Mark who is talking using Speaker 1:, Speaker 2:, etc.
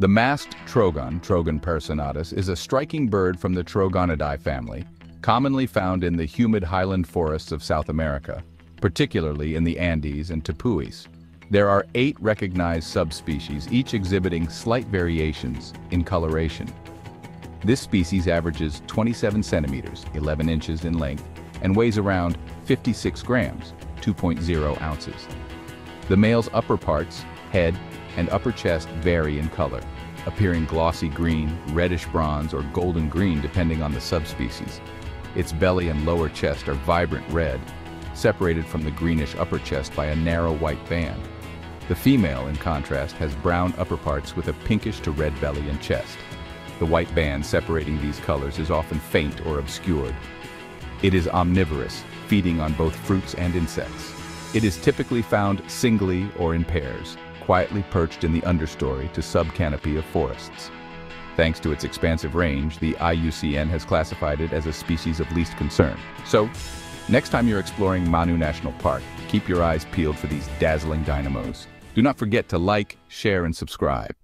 Speaker 1: The masked trogon, Trogon personatus, is a striking bird from the Trogonidae family, commonly found in the humid highland forests of South America, particularly in the Andes and Tepuis. There are eight recognized subspecies, each exhibiting slight variations in coloration. This species averages 27 centimeters, 11 inches in length, and weighs around 56 grams, 2.0 ounces. The male's upper parts, head, and upper chest vary in color, appearing glossy green, reddish bronze, or golden green depending on the subspecies. Its belly and lower chest are vibrant red, separated from the greenish upper chest by a narrow white band. The female, in contrast, has brown upper parts with a pinkish to red belly and chest. The white band separating these colors is often faint or obscured. It is omnivorous, feeding on both fruits and insects. It is typically found singly or in pairs, quietly perched in the understory to subcanopy of forests. Thanks to its expansive range, the IUCN has classified it as a species of least concern. So, next time you're exploring Manu National Park, keep your eyes peeled for these dazzling dynamos. Do not forget to like, share, and subscribe.